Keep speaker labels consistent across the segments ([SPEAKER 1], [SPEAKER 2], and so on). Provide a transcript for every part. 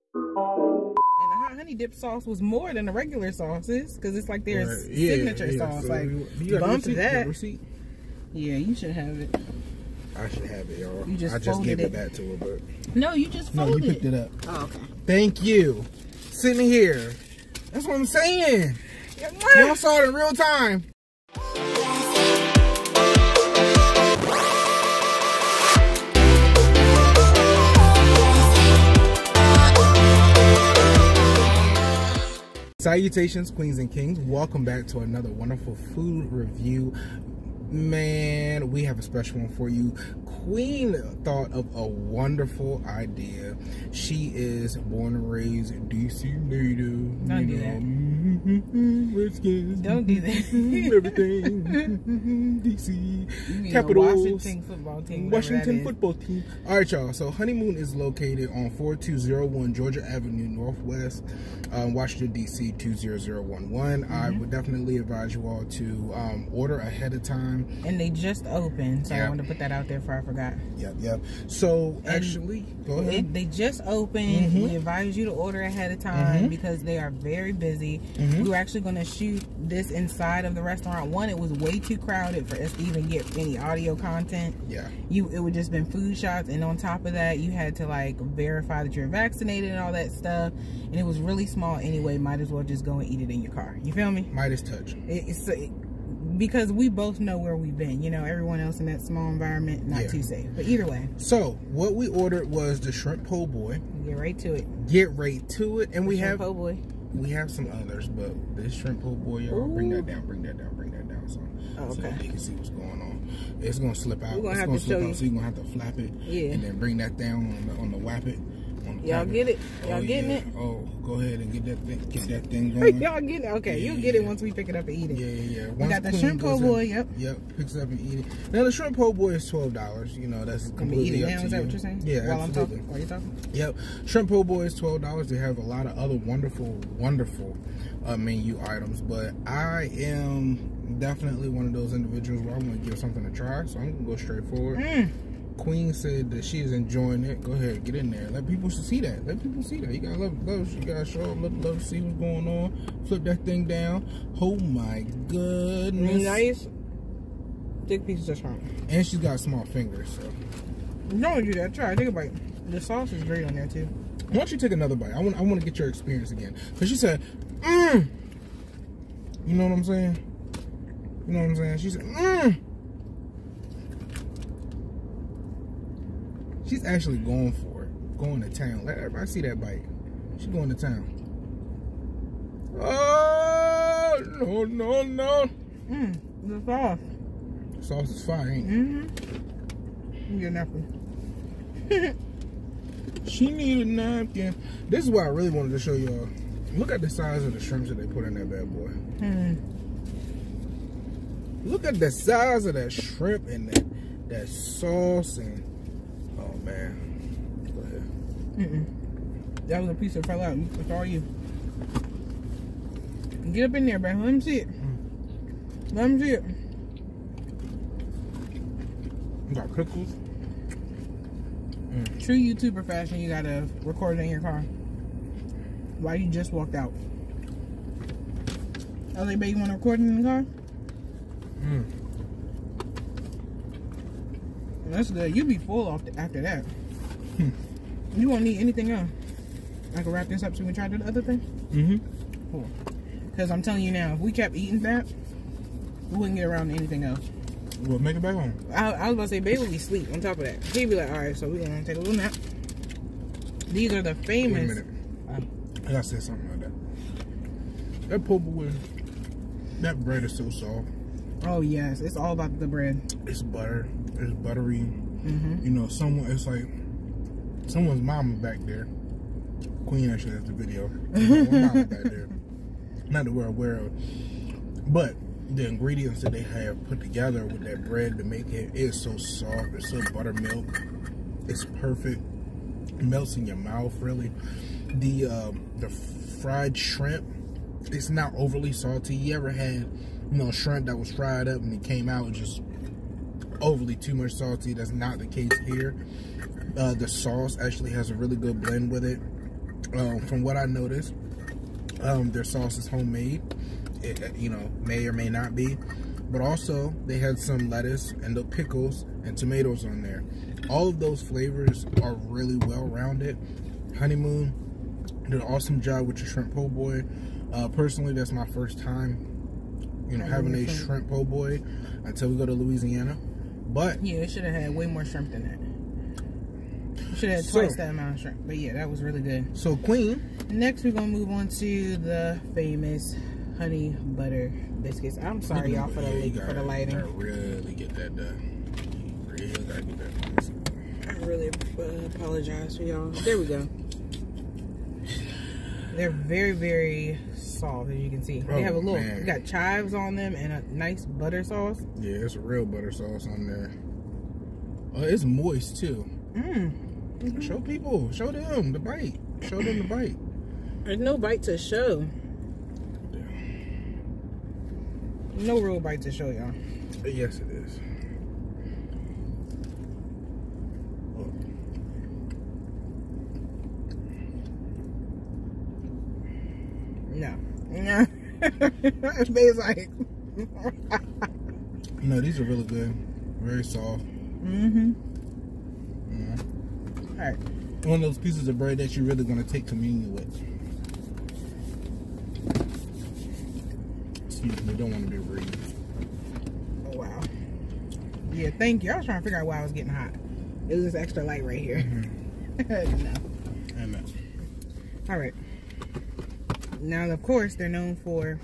[SPEAKER 1] And the hot honey dip sauce was more than the regular sauces because it's like their
[SPEAKER 2] Right, yeah,
[SPEAKER 1] signature
[SPEAKER 2] yeah,
[SPEAKER 1] sauce.
[SPEAKER 2] so
[SPEAKER 1] like
[SPEAKER 2] you- you got the
[SPEAKER 1] bump
[SPEAKER 2] receipt?
[SPEAKER 1] That.
[SPEAKER 2] receipt?
[SPEAKER 1] Yeah, you should have it.
[SPEAKER 2] I should have it, y'all.
[SPEAKER 1] You just
[SPEAKER 2] I just gave it
[SPEAKER 1] it.
[SPEAKER 2] back to her, but
[SPEAKER 1] No, you just
[SPEAKER 2] no, you picked it up.
[SPEAKER 1] Oh, okay.
[SPEAKER 2] Thank you. Sitting here. That's what I'm saying. Y'all saw it in real time. Salutations, queens and kings. Welcome back to another wonderful food review. Man, we have a special one for you. Queen thought of a wonderful idea. She is born and raised DC native.
[SPEAKER 1] Don't
[SPEAKER 2] you know, Redskins.
[SPEAKER 1] Don't do that.
[SPEAKER 2] Everything. DC.
[SPEAKER 1] You mean the
[SPEAKER 2] Capitals.
[SPEAKER 1] Washington football team.
[SPEAKER 2] Washington football team. All right, y'all. So Honeymoon is located on 4201 Georgia Avenue Northwest, um, Washington D.C. 20011. I
[SPEAKER 1] Mm-hmm.
[SPEAKER 2] would definitely advise you all to um, order ahead of time.
[SPEAKER 1] And they just opened, so
[SPEAKER 2] Yeah.
[SPEAKER 1] I wanted to put that out there before I forgot.
[SPEAKER 2] Yep, yep. So
[SPEAKER 1] And
[SPEAKER 2] actually, go ahead.
[SPEAKER 1] It, they just opened.
[SPEAKER 2] Mhm.
[SPEAKER 1] We advise you to order ahead of time
[SPEAKER 2] Mhm.
[SPEAKER 1] because they are very busy.
[SPEAKER 2] Mhm.
[SPEAKER 1] We were actually going to shoot this inside of the restaurant. One, it was way too crowded for us to even get any audio content.
[SPEAKER 2] yeah,
[SPEAKER 1] You, it would just been food shots, and on top of that, you had to like verify that you're vaccinated and all that stuff. And it was really small anyway. Might as well just go and eat it in your car. You feel me?
[SPEAKER 2] Midas touch.
[SPEAKER 1] It, it's it, because we both know where we've been. You know, everyone else in that small environment not
[SPEAKER 2] Yeah.
[SPEAKER 1] too safe. But either way,
[SPEAKER 2] So what we ordered was the shrimp po' boy.
[SPEAKER 1] get right to it.
[SPEAKER 2] Get right to it, and we have
[SPEAKER 1] oh boy.
[SPEAKER 2] We have some others, but this shrimp po' boy, y'all bring that down, bring that down, bring that down, so,
[SPEAKER 1] Oh,
[SPEAKER 2] so that they can see what's going on. It's gonna slip out.
[SPEAKER 1] We're gonna
[SPEAKER 2] it's
[SPEAKER 1] have
[SPEAKER 2] gonna slip out,
[SPEAKER 1] you.
[SPEAKER 2] so you're gonna have to flap it,
[SPEAKER 1] Yeah.
[SPEAKER 2] and then bring that down on the on the whap it. On the
[SPEAKER 1] Y'all get it? Y'all
[SPEAKER 2] oh,
[SPEAKER 1] getting
[SPEAKER 2] yeah.
[SPEAKER 1] it?
[SPEAKER 2] Oh, go ahead and get that thing, get that thing going.
[SPEAKER 1] Y'all get it? Okay,
[SPEAKER 2] Yeah,
[SPEAKER 1] you'll get it once we pick it up and eat it.
[SPEAKER 2] Yeah, yeah, yeah.
[SPEAKER 1] We got the shrimp po' boy. Yep.
[SPEAKER 2] Yep, picks it up and eat it. Now the shrimp po' boy is twelve dollars. You know that's completely
[SPEAKER 1] eat it
[SPEAKER 2] up
[SPEAKER 1] now.
[SPEAKER 2] to
[SPEAKER 1] Is that what you're saying?
[SPEAKER 2] Yeah,
[SPEAKER 1] While
[SPEAKER 2] absolutely.
[SPEAKER 1] I'm talking. While you talking?
[SPEAKER 2] Yep. Shrimp po' boy is twelve dollars. They have a lot of other wonderful, wonderful uh, menu items. But I am definitely one of those individuals where I want to give something a try. So I'm gonna go straight forward.
[SPEAKER 1] Mm.
[SPEAKER 2] Queen said that she is enjoying it. Go ahead, get in there. Let people see that. Let people see that. You gotta love, love. You gotta show up. Love to see what's going on. Flip that thing down. Oh my goodness.
[SPEAKER 1] Nice. Thick pieces of shrimp.
[SPEAKER 2] And she's got small fingers. So
[SPEAKER 1] Don't do that. Try. Take a bite. The sauce is great on there too.
[SPEAKER 2] why don't you take another bite? I want. I want to get your experience again. Cause she said, mm. You know what I'm saying? You know what I'm saying? She said, mm. She's actually going for it. Going to town. Let everybody see that bite. She's going to town. Oh no no no!
[SPEAKER 1] Mmm. The sauce.
[SPEAKER 2] Sauce is fire, ain't it?
[SPEAKER 1] Mm-hmm. You get nothing.
[SPEAKER 2] She need a napkin. This is what I really wanted to show y'all. Look at the size of the shrimps that they put in that bad boy.
[SPEAKER 1] Hmm.
[SPEAKER 2] Look at the size of that shrimp and that that sauce and oh man. Go ahead.
[SPEAKER 1] Mm-mm. That was a piece that fell out. It's all you. Get up in there, bro. Let me see it. Let me see it.
[SPEAKER 2] You got pickles.
[SPEAKER 1] True YouTuber fashion, you gotta record it in your car. Why you just walked out? I was like, babe, you wanna record it in the car?
[SPEAKER 2] Mm.
[SPEAKER 1] That's good. You be full off after that.
[SPEAKER 2] Hmm.
[SPEAKER 1] You won't need anything else. I can wrap this up so we can try the other thing.
[SPEAKER 2] Mm-hmm.
[SPEAKER 1] Cool. Because I'm telling you now, if we kept eating that, we wouldn't get around to anything else.
[SPEAKER 2] We'll make it back home.
[SPEAKER 1] I, I was about to say, babe would be sleep on top of that. He'd be like, all right, so we're going to take a little nap. These are the famous...
[SPEAKER 2] Wait a minute. I gotta say something like that. That po' boy, that bread is so soft.
[SPEAKER 1] Oh, yes. It's all about the bread.
[SPEAKER 2] It's butter. It's buttery.
[SPEAKER 1] Mm-hmm.
[SPEAKER 2] You know, someone. It's like someone's mama back there. Queen actually has the video. Mama back there. Not that we're aware of, but the ingredients that they have put together with that bread to make it is so soft. It's so buttermilk. It's perfect. It melts in your mouth. Really, the um, the fried shrimp. It's not overly salty. You ever had you know, shrimp that was fried up and it came out just overly too much salty. That's not the case here. Uh, the sauce actually has a really good blend with it. Um, from what I noticed, um, their sauce is homemade. It, you know, may or may not be. But also, they had some lettuce and the pickles and tomatoes on there. All of those flavors are really well rounded. Honeymoon did an awesome job with your shrimp po' boy. Uh, personally, that's my first time, you know, having a shrimp po' boy until we go to Louisiana. But
[SPEAKER 1] yeah, it should have had way more shrimp than that. Should have had so, twice that amount of shrimp. But yeah, that was really good.
[SPEAKER 2] So Queen.
[SPEAKER 1] Next, we're gonna move on to the famous honey butter biscuits. I'm sorry, y'all, for the yeah, for the lighting. I
[SPEAKER 2] really get that done. You really gotta get that
[SPEAKER 1] done. I really uh, apologize for y'all. There we go. They're very, very soft, as you can see. Oh, they have a little, man. got chives on them and a nice butter sauce.
[SPEAKER 2] Yeah, it's a real butter sauce on there. Oh, it's moist too.
[SPEAKER 1] Mm.
[SPEAKER 2] Mm -hmm. Show people, show them the bite. Show them the bite.
[SPEAKER 1] There's no bite to show. No real bite to show y'all.
[SPEAKER 2] Yes, it is.
[SPEAKER 1] No. Like.
[SPEAKER 2] no, these are really good. Very soft.
[SPEAKER 1] Mm-hmm.
[SPEAKER 2] Yeah. All right. One of those pieces of bread that you're really going to take communion with. Excuse me, don't want to be rude.
[SPEAKER 1] Oh, wow. Yeah, thank you. I was trying to figure out why I was getting hot. It was extra light right here. Mm -hmm. no.
[SPEAKER 2] Amen.
[SPEAKER 1] All right. Now, of course, they're known for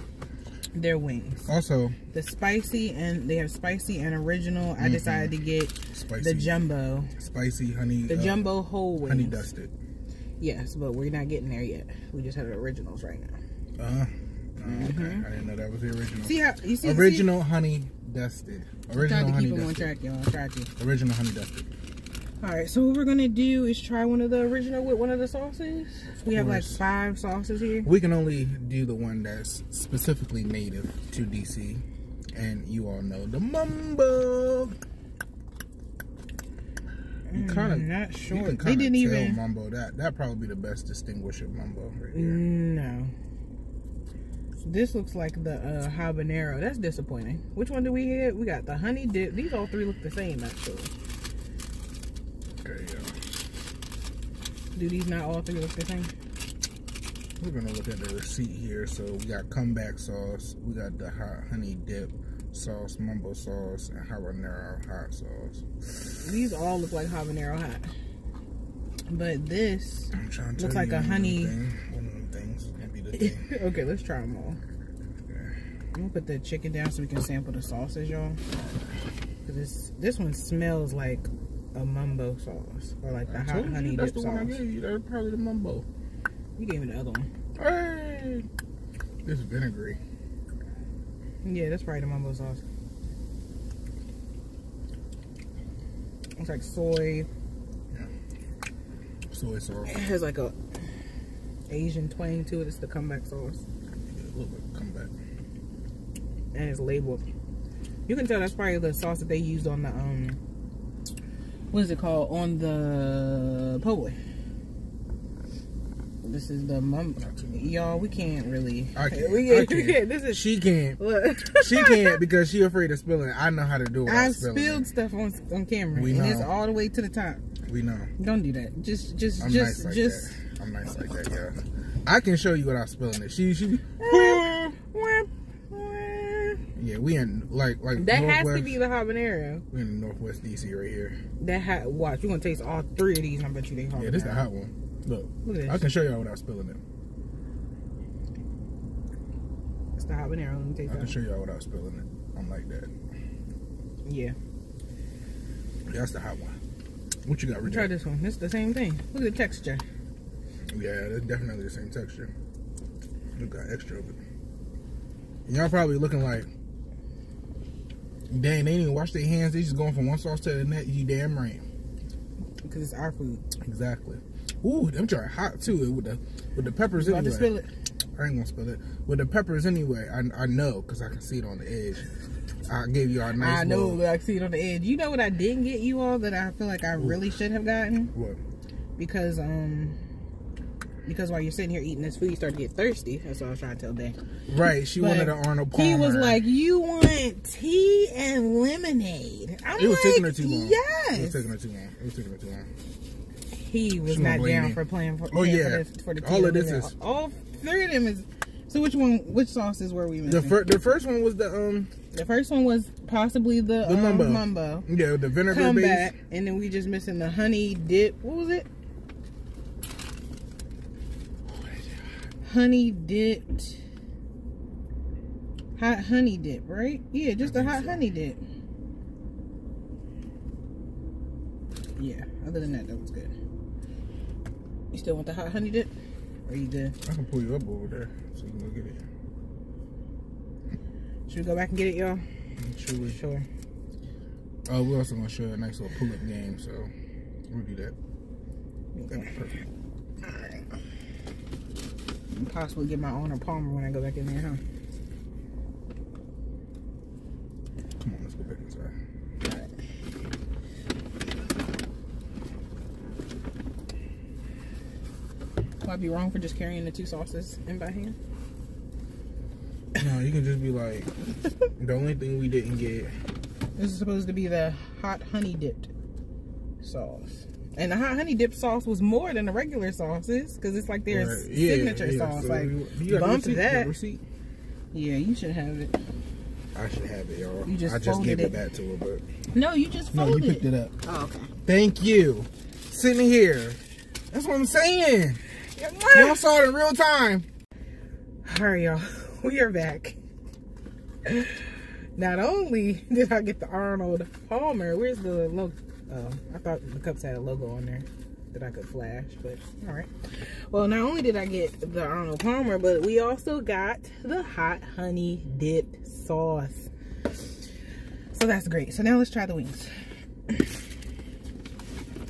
[SPEAKER 1] their wings.
[SPEAKER 2] Also,
[SPEAKER 1] the spicy and they have spicy and original. Mm -hmm. I mm-hmm. decided to get spicy, the jumbo,
[SPEAKER 2] spicy honey,
[SPEAKER 1] the uh, jumbo whole wings,
[SPEAKER 2] honey dusted.
[SPEAKER 1] Yes, but we're not getting there yet. We just have the originals right now.
[SPEAKER 2] Uh, -huh. oh, okay. Mm -hmm. I didn't know that was the original.
[SPEAKER 1] See how you see
[SPEAKER 2] original
[SPEAKER 1] see?
[SPEAKER 2] honey dusted. Original honey
[SPEAKER 1] dusted. On track, y'all.
[SPEAKER 2] Original honey dusted.
[SPEAKER 1] All right, so what we're gonna do is try one of the original with one of the sauces. Of we have like five sauces here.
[SPEAKER 2] We can only do the one that's specifically native to DC, and you all know the mumbo. You kind of
[SPEAKER 1] mm, not sure. they didn't even
[SPEAKER 2] mumbo. That that probably be the best distinguisher mumbo right here.
[SPEAKER 1] No. This looks like the uh, habanero. That's disappointing. Which one do we have? We got the honey dip. These all three look the same actually.
[SPEAKER 2] Okay, yeah.
[SPEAKER 1] Do these not all three look the same?
[SPEAKER 2] We're gonna look at the receipt here. So we got comeback sauce, we got the hot honey dip sauce, mumbo sauce, and habanero hot sauce.
[SPEAKER 1] These all look like habanero hot. But this looks like a honey.
[SPEAKER 2] One of them things. Be the thing.
[SPEAKER 1] okay, let's try them all. Okay. I'm gonna put the chicken down so we can sample the sauces, y'all. This this one smells like a mumbo sauce or like the I hot honey you,
[SPEAKER 2] that's
[SPEAKER 1] dip
[SPEAKER 2] the
[SPEAKER 1] sauce.
[SPEAKER 2] One I gave you. That's probably the mumbo.
[SPEAKER 1] You gave me the other one.
[SPEAKER 2] Hey, this is vinegary.
[SPEAKER 1] Yeah, that's probably the mumbo sauce. It's like soy.
[SPEAKER 2] Yeah. Soy sauce.
[SPEAKER 1] It has like a Asian twang to it. It's the comeback sauce.
[SPEAKER 2] Yeah, a little bit comeback.
[SPEAKER 1] And it's labeled. You can tell that's probably the sauce that they used on the um what is it called on the po' boy. This is the mum. Y'all, we can't really.
[SPEAKER 2] I can't.
[SPEAKER 1] We
[SPEAKER 2] can't. Can't. This is she can't. she can't because she afraid of spilling. I know how to do it.
[SPEAKER 1] I spilled stuff on on camera, we know. and it's all the way to the top.
[SPEAKER 2] We know.
[SPEAKER 1] Don't do that. Just, just,
[SPEAKER 2] I'm
[SPEAKER 1] just,
[SPEAKER 2] nice like
[SPEAKER 1] just.
[SPEAKER 2] That. I'm nice like that, yeah. I can show you without spilling it. She, she. We in like like
[SPEAKER 1] that has to be the habanero.
[SPEAKER 2] We in Northwest DC right here.
[SPEAKER 1] That hot. Watch, you're gonna taste all three of these. I bet you they habanero.
[SPEAKER 2] Yeah, this is the hot one. Look, Look this. I can show y'all without spilling it.
[SPEAKER 1] It's the habanero. Let me taste
[SPEAKER 2] I can show y'all without spilling it. I'm like that.
[SPEAKER 1] Yeah.
[SPEAKER 2] that's the hot one. What you got, Richard?
[SPEAKER 1] Try this one. It's the same thing. Look at the texture.
[SPEAKER 2] Yeah, it's definitely the same texture. Look, got extra of it. Y'all probably looking like Dang, they didn't even wash their hands. They just going from one sauce to the next. You damn right.
[SPEAKER 1] Because it's our food.
[SPEAKER 2] Exactly. Ooh, them try hot too with the with the peppers.
[SPEAKER 1] You about to spill it?
[SPEAKER 2] I ain't gonna spill it. With the peppers anyway, I, I know because I can see it on the edge. I gave you a nice.
[SPEAKER 1] I know, but I can see it on the edge. You know what I didn't get you all that I feel like I really should have gotten
[SPEAKER 2] What?
[SPEAKER 1] because um because while you're sitting here eating this food, you start to get thirsty. That's what I was trying to tell Dan.
[SPEAKER 2] Right, she
[SPEAKER 1] But
[SPEAKER 2] wanted an Arnold Palmer.
[SPEAKER 1] He was like, "You want tea and lemonade?" I'm
[SPEAKER 2] it was
[SPEAKER 1] like,
[SPEAKER 2] taking her too long.
[SPEAKER 1] Yes.
[SPEAKER 2] it was taking her too long. It was taking her too long.
[SPEAKER 1] he was
[SPEAKER 2] She
[SPEAKER 1] not down
[SPEAKER 2] me.
[SPEAKER 1] for playing for.
[SPEAKER 2] Oh, yeah.
[SPEAKER 1] for, this, for the
[SPEAKER 2] All of this is-
[SPEAKER 1] all three of them is. So which one? Which sauces were we
[SPEAKER 2] The
[SPEAKER 1] missing?
[SPEAKER 2] the first one was the um,
[SPEAKER 1] The first one was possibly the,
[SPEAKER 2] The
[SPEAKER 1] um,
[SPEAKER 2] mumbo.
[SPEAKER 1] mumbo.
[SPEAKER 2] yeah, the vinegar base.
[SPEAKER 1] and then we just missing the honey dip. What was it? Honey dipped. Hot honey dip, right? Yeah, just a hot
[SPEAKER 2] so.
[SPEAKER 1] honey dip. Yeah, other than that, that was good. You still want the hot honey dip? Or you good?
[SPEAKER 2] I can pull you up over there so you can go get it.
[SPEAKER 1] Should we go back and get it, y'all?
[SPEAKER 2] Sure. we?
[SPEAKER 1] Sure.
[SPEAKER 2] Oh, we're also gonna show you a nice little pull-up game, so we'll do that. That'd be perfect.
[SPEAKER 1] And possibly get my Arnold Palmer when I go back in there, huh?
[SPEAKER 2] Come on, let's go back inside.
[SPEAKER 1] Would I be wrong for just carrying the two sauces in by hand?
[SPEAKER 2] No, you can just be like, the only thing we didn't get.
[SPEAKER 1] This is supposed to be the hot honey dipped sauce. And the hot honey dip sauce was more than the regular sauces because it's like their
[SPEAKER 2] Right, yeah,
[SPEAKER 1] signature
[SPEAKER 2] yeah,
[SPEAKER 1] sauce.
[SPEAKER 2] so
[SPEAKER 1] like,
[SPEAKER 2] you- you got the
[SPEAKER 1] bump
[SPEAKER 2] receipt?
[SPEAKER 1] That.
[SPEAKER 2] receipt?
[SPEAKER 1] yeah, you should have it.
[SPEAKER 2] I should have it, y'all.
[SPEAKER 1] You just
[SPEAKER 2] I just gave it
[SPEAKER 1] it.
[SPEAKER 2] back to her, but
[SPEAKER 1] No, you just
[SPEAKER 2] no, you picked it up.
[SPEAKER 1] Oh, okay.
[SPEAKER 2] Thank you. Sitting here. That's what I'm saying. Y'all saw it in real time.
[SPEAKER 1] All right, y'all. We are back. Not only did I get the Arnold Palmer, where's the logo? Oh, I thought the cups had a logo on there that I could flash, but all right. Well, not only did I get the Arnold Palmer, but we also got the hot honey dipped sauce. So that's great. So now let's try the wings.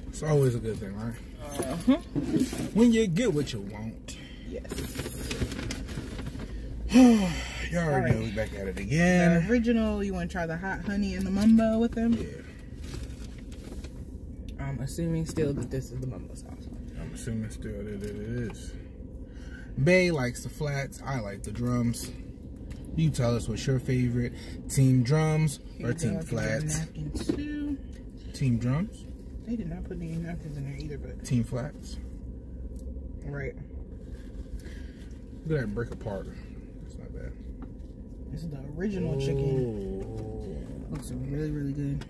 [SPEAKER 2] It's always a good thing, right?
[SPEAKER 1] Uh-huh.
[SPEAKER 2] When you get what you want.
[SPEAKER 1] Yes.
[SPEAKER 2] Y'all already
[SPEAKER 1] Alright.
[SPEAKER 2] know we back at it
[SPEAKER 1] The
[SPEAKER 2] again.
[SPEAKER 1] original, you want to try the hot honey and the mumbo with them?
[SPEAKER 2] Yeah.
[SPEAKER 1] I'm assuming still that this is the mumbo house.
[SPEAKER 2] I'm assuming still that it is. Bay likes the flats. I like the drums. You tell us what's your favorite. Team drums
[SPEAKER 1] Here
[SPEAKER 2] or
[SPEAKER 1] you
[SPEAKER 2] team
[SPEAKER 1] I can get a
[SPEAKER 2] flats? Team drums?
[SPEAKER 1] They did not put any napkins in there either, but
[SPEAKER 2] Team flats?
[SPEAKER 1] right.
[SPEAKER 2] Look at that break apart. That's not bad.
[SPEAKER 1] This is the original chicken. Oh. Looks really, really good.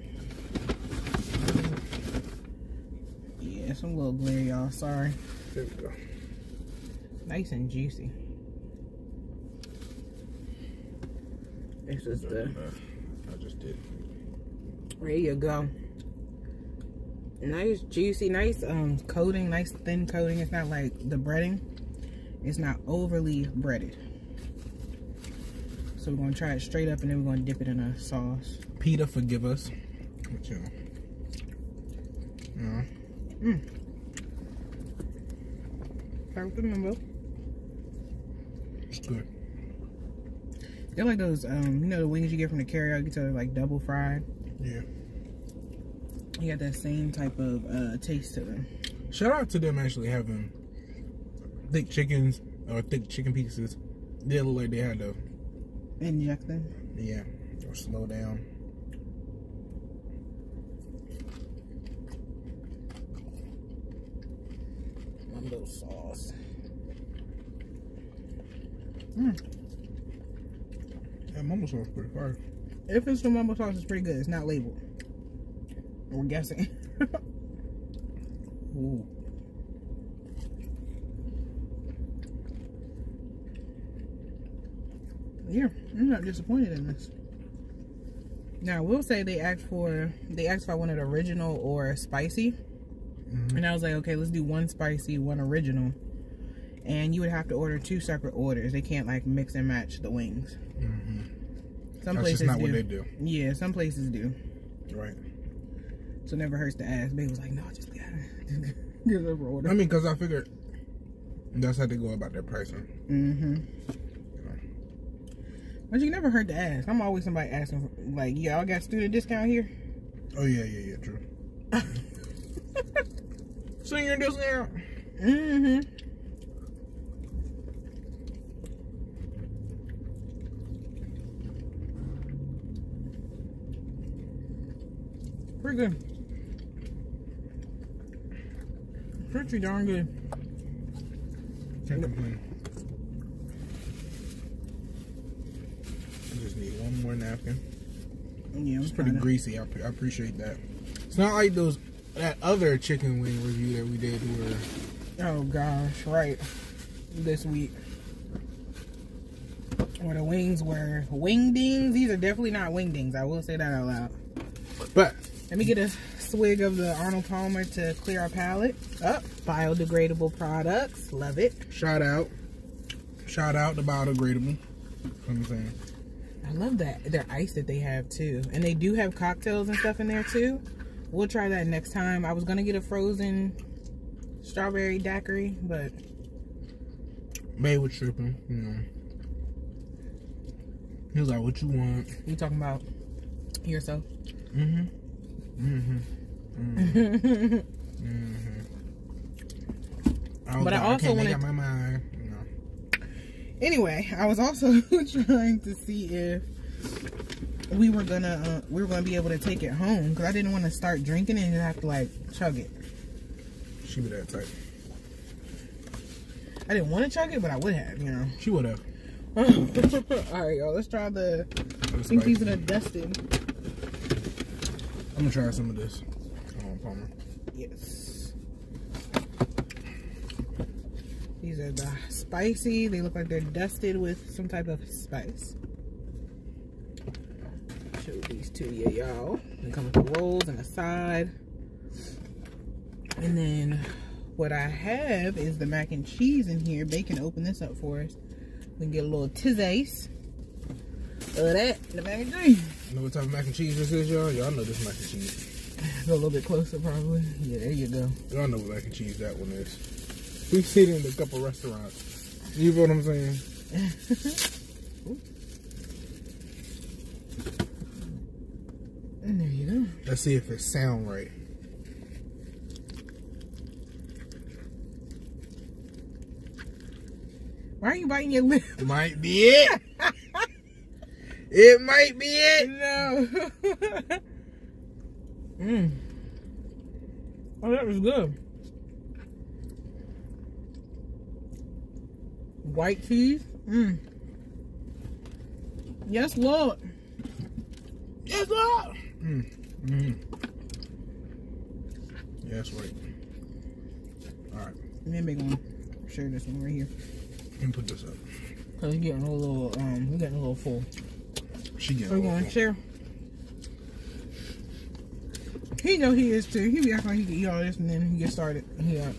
[SPEAKER 1] Yeah, a little glare, y'all. Sorry.
[SPEAKER 2] There we go.
[SPEAKER 1] Nice and juicy. This is the.
[SPEAKER 2] I just did.
[SPEAKER 1] There you go. Nice, juicy, nice um coating, nice thin coating. It's not like the breading. It's not overly breaded. So we're gonna try it straight up and then we're gonna dip it in a sauce.
[SPEAKER 2] Peter, forgive us. But you know. You know.
[SPEAKER 1] Start with the mumbo.
[SPEAKER 2] It's good.
[SPEAKER 1] They're like those, um, you know, the wings you get from the carryout. You get to like double fried.
[SPEAKER 2] Yeah.
[SPEAKER 1] You got that same type of uh, taste to them.
[SPEAKER 2] Shout out to them actually having thick chickens or thick chicken pieces. They look like they had to,
[SPEAKER 1] Inject them.
[SPEAKER 2] yeah, or slow down.
[SPEAKER 1] Mumbo sauce. Mm.
[SPEAKER 2] Yeah, mama sauce is pretty fire.
[SPEAKER 1] If it's the mumbo sauce, it's pretty good. It's not labeled. We're guessing. Ooh. Yeah, I'm not disappointed in this. Now, I will say they asked for they asked if I wanted original or spicy,
[SPEAKER 2] Mhm.
[SPEAKER 1] and I was like, okay, let's do one spicy, one original, and you would have to order two separate orders. They can't like mix and match the wings.
[SPEAKER 2] Mm-hmm.
[SPEAKER 1] Some
[SPEAKER 2] That's
[SPEAKER 1] places
[SPEAKER 2] just not
[SPEAKER 1] do.
[SPEAKER 2] what they do.
[SPEAKER 1] Yeah, some places do.
[SPEAKER 2] Right.
[SPEAKER 1] So it never hurts to ask. Babe was like, no, just get it. Get it order.
[SPEAKER 2] I mean, because I figured That's how they go about their pricing.
[SPEAKER 1] Mm-hmm. But you never heard to ask. I'm always somebody asking, like, y'all got student discount here?
[SPEAKER 2] Oh yeah, yeah, yeah, true. Senior discount.
[SPEAKER 1] Mm-hmm. Pretty good. Pretty darn good.
[SPEAKER 2] Can't complain. I just need one more napkin.
[SPEAKER 1] Yeah,
[SPEAKER 2] It's pretty
[SPEAKER 1] kinda-
[SPEAKER 2] greasy. I, I appreciate that. It's not like those that other chicken wing review that we did where
[SPEAKER 1] Oh gosh, right. This week. Where the wings were wingdings. These are definitely not wingdings. I will say that out loud.
[SPEAKER 2] but
[SPEAKER 1] Let me get a swig of the Arnold Palmer to clear our palate. Up. biodegradable products. Love it.
[SPEAKER 2] shout out. Shout out to biodegradable. You know what I'm saying?
[SPEAKER 1] I love that. Their ice that they have too. And they do have cocktails and stuff in there too. We'll try that next time. I was gonna get a frozen strawberry daiquiri, but
[SPEAKER 2] May was tripping, you know. He was like, what you want?
[SPEAKER 1] you talking about yourself.
[SPEAKER 2] Mm-hmm. Mm-hmm. Mm-hmm. mm-hmm. I
[SPEAKER 1] But I
[SPEAKER 2] like,
[SPEAKER 1] also
[SPEAKER 2] I make
[SPEAKER 1] wanted-
[SPEAKER 2] my mind. Know.
[SPEAKER 1] Anyway, I was also trying to see if we were gonna uh, we were gonna be able to take it home because I didn't want to start drinking it and have to like chug it.
[SPEAKER 2] She be that type.
[SPEAKER 1] I didn't want to chug it, but I would have, you know.
[SPEAKER 2] She would have.
[SPEAKER 1] All right, y'all. Let's try the. I think these are the dusted.
[SPEAKER 2] I'm gonna try some of this. Oh, Palmer.
[SPEAKER 1] Yes. These are the spicy. They look like they're dusted with some type of spice. Show these to you, y'all. They come with the rolls and a side. And then what I have is the mac and cheese in here. Bacon, open this up for us. We can get a little tizzace of that. The mac and cheese.
[SPEAKER 2] You know what type of mac and cheese this is, y'all? Y'all know this mac and cheese.
[SPEAKER 1] Go a little bit closer, probably. Yeah, there you go.
[SPEAKER 2] Y'all know what mac and cheese that one is. We've seen it in a couple restaurants. You know what I'm saying?
[SPEAKER 1] And there you go.
[SPEAKER 2] Let's see if it sound right.
[SPEAKER 1] Why are you biting your lip?
[SPEAKER 2] Might be it. it might be it.
[SPEAKER 1] No. mm. Oh, that was good. White cheese. Mm. Yes, Lord. Yes, Lord.
[SPEAKER 2] Mm. Mm. Yeah, that's right. All right,
[SPEAKER 1] And then big one. Share this one right here.
[SPEAKER 2] And put this up.
[SPEAKER 1] Cause it's getting a little, um, we're getting a little full.
[SPEAKER 2] She getting
[SPEAKER 1] We're
[SPEAKER 2] a
[SPEAKER 1] going
[SPEAKER 2] little
[SPEAKER 1] to share. He know he is too. He be acting like he can eat all this and then he get started. Yeah.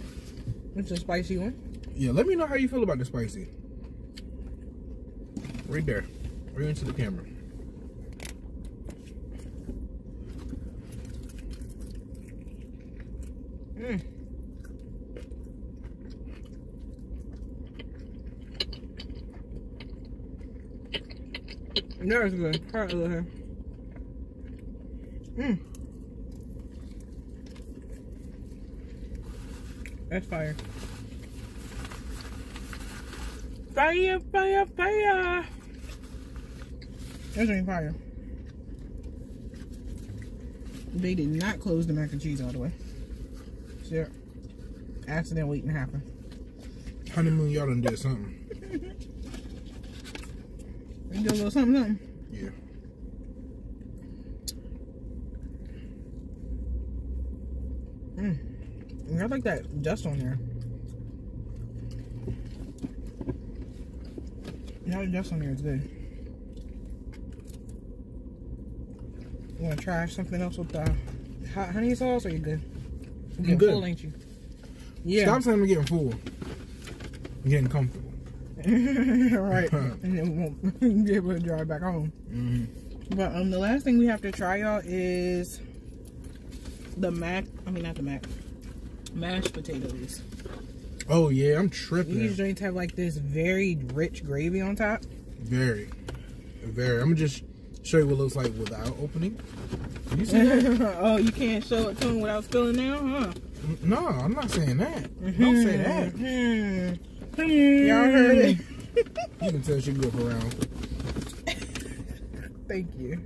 [SPEAKER 1] It's a spicy one.
[SPEAKER 2] Yeah, let me know how you feel about the spicy. Right there. Right into the camera.
[SPEAKER 1] Mm. That is good. Try it a little here. Mm. That's fire. Fire, fire, fire. That's ain't fire. They did not close the mac and cheese all the way. So, accident waiting to happen.
[SPEAKER 2] Honeymoon, y'all done did something.
[SPEAKER 1] We do a little something, something.
[SPEAKER 2] Yeah.
[SPEAKER 1] Mm. I got like that dust on there. Yeah, the dust on there is good. You want to try something else with the hot honey sauce, or you good? You
[SPEAKER 2] I'm good.
[SPEAKER 1] full, ain't you? Yeah.
[SPEAKER 2] Stop saying I'm getting full. I'm getting comfortable.
[SPEAKER 1] right. and then we won't be able to drive back home.
[SPEAKER 2] Mm-hmm.
[SPEAKER 1] But um, the last thing we have to try y'all is the mac. I mean, not the mac. Mashed potatoes.
[SPEAKER 2] Oh yeah, I'm tripping.
[SPEAKER 1] These joints have like this very rich gravy on top.
[SPEAKER 2] Very, very. I'm gonna just show you what it looks like without opening. Can you
[SPEAKER 1] oh, you can't show it to them without spilling now, huh?
[SPEAKER 2] no, I'm not saying that. Don't say that.
[SPEAKER 1] Y'all heard it.
[SPEAKER 2] You can tell she grew up around
[SPEAKER 1] Thank you.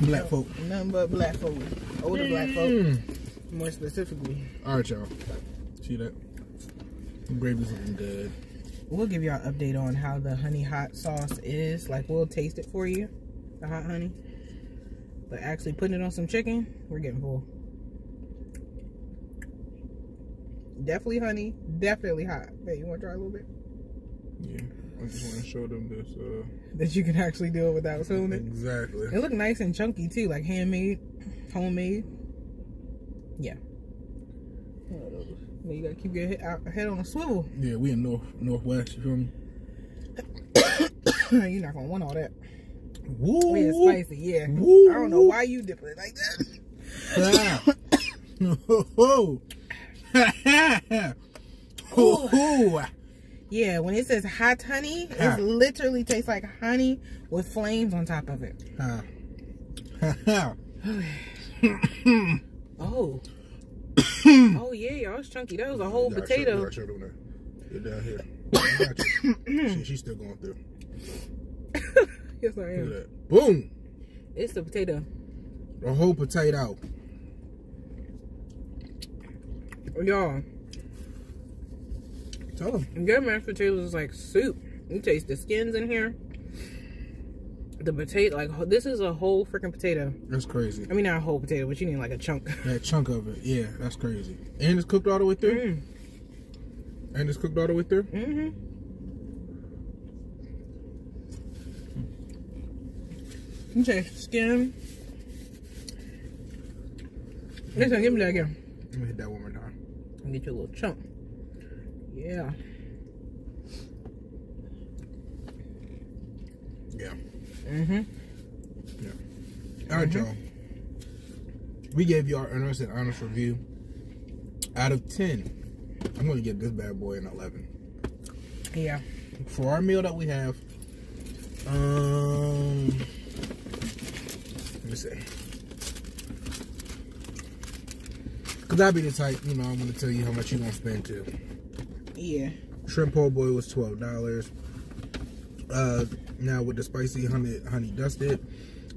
[SPEAKER 2] black folk.
[SPEAKER 1] Nothing but black folk. Older black folk,
[SPEAKER 2] Mm.
[SPEAKER 1] more specifically.
[SPEAKER 2] All right, y'all. See that? The gravy's looking good.
[SPEAKER 1] We'll give y'all an update on how the honey hot sauce is. Like, we'll taste it for you, the hot honey. But actually putting it on some chicken, we're getting full. Definitely honey, definitely hot. Hey, you want to try a little bit?
[SPEAKER 2] Yeah, I just want to show them this. Uh,
[SPEAKER 1] That you can actually do it without feeling it.
[SPEAKER 2] exactly.
[SPEAKER 1] It looked nice and chunky too, like handmade, homemade. Yeah. One of those. Well, you gotta keep your head, out, head on a swivel.
[SPEAKER 2] Yeah, we in north northwest. You feel me?
[SPEAKER 1] You're not gonna want all that.
[SPEAKER 2] Woo!
[SPEAKER 1] Yeah, spicy, yeah.
[SPEAKER 2] Woo.
[SPEAKER 1] I don't know why you dip it like that.
[SPEAKER 2] oh, oh, oh.
[SPEAKER 1] Yeah, when it says hot honey,
[SPEAKER 2] Huh.
[SPEAKER 1] it literally tastes like honey with flames on top of it.
[SPEAKER 2] Ha. Ha, ha.
[SPEAKER 1] Oh. oh yeah, y'all, chunky. That was a whole potato.
[SPEAKER 2] Show, you gotta show them that. You're down here. I got you. she, she's still going through.
[SPEAKER 1] yes, I am.
[SPEAKER 2] Boom!
[SPEAKER 1] It's the potato.
[SPEAKER 2] A whole potato.
[SPEAKER 1] Y'all,
[SPEAKER 2] Tell them.
[SPEAKER 1] Good mashed potatoes is like soup. You taste the skins in here. The potato, like this is a whole freaking potato.
[SPEAKER 2] That's crazy.
[SPEAKER 1] I mean, not a whole potato, but you need like a chunk.
[SPEAKER 2] That chunk of it. Yeah, that's crazy. And it's cooked all the way through?
[SPEAKER 1] Mm.
[SPEAKER 2] And it's cooked all the way through?
[SPEAKER 1] Mm-hmm. Okay, skin. Listen, give me that again.
[SPEAKER 2] Let me hit that one more time.
[SPEAKER 1] And get you a little chunk. Yeah.
[SPEAKER 2] Yeah.
[SPEAKER 1] Mm-hmm. Yeah.
[SPEAKER 2] All right, y'all. We gave you our earnest and honest review. Out of 10, I'm going to give this bad boy an 11.
[SPEAKER 1] Yeah.
[SPEAKER 2] For our meal that we have, um, let me see. Because I'll be the type, you know, I'm going to tell you how much you're going to spend too.
[SPEAKER 1] Yeah.
[SPEAKER 2] Shrimp po' boy was twelve dollars. Uh, now with the spicy honey honey dusted,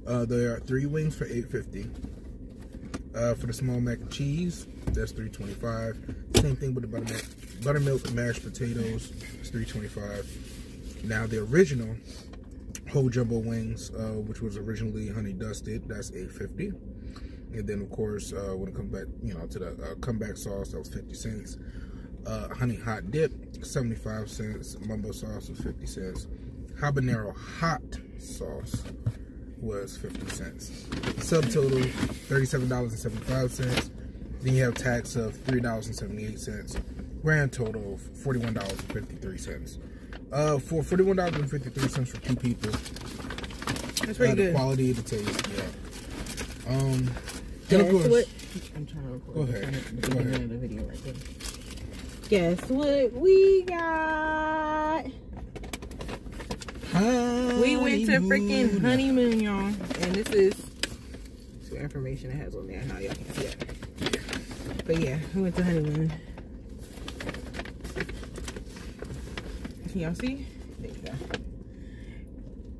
[SPEAKER 2] uh, there are three wings for eight fifty. Uh, for the small mac and cheese, that's three twenty five. Same thing with the buttermilk buttermilk mashed potatoes, it's three twenty five. Now the original whole jumbo wings, uh, which was originally honey dusted, that's eight fifty. And then of course, uh, when it comes back, you know, to the uh, comeback sauce, that was fifty cents. Uh, honey hot dip 75 cents. Mumbo sauce was 50 cents. Habanero hot sauce was 50 cents. Subtotal $37.75 then you have tax of $3.78 grand total of $41.53 uh, for $41.53 for two people.
[SPEAKER 1] That's pretty
[SPEAKER 2] uh, the
[SPEAKER 1] good.
[SPEAKER 2] quality of the taste yeah. Um
[SPEAKER 1] Guess
[SPEAKER 2] and of course
[SPEAKER 1] what? I'm trying to record
[SPEAKER 2] Go ahead.
[SPEAKER 1] the
[SPEAKER 2] Go ahead.
[SPEAKER 1] the video right there. Guess what we got? We went to freaking
[SPEAKER 2] honeymoon.
[SPEAKER 1] honeymoon, y'all. And this is some information it has on there. How y'all can see it. But yeah, we went to honeymoon. Can y'all see? There you go.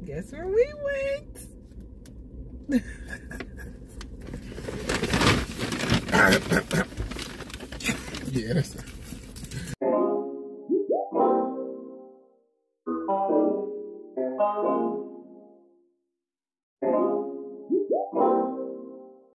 [SPEAKER 1] Guess where we went?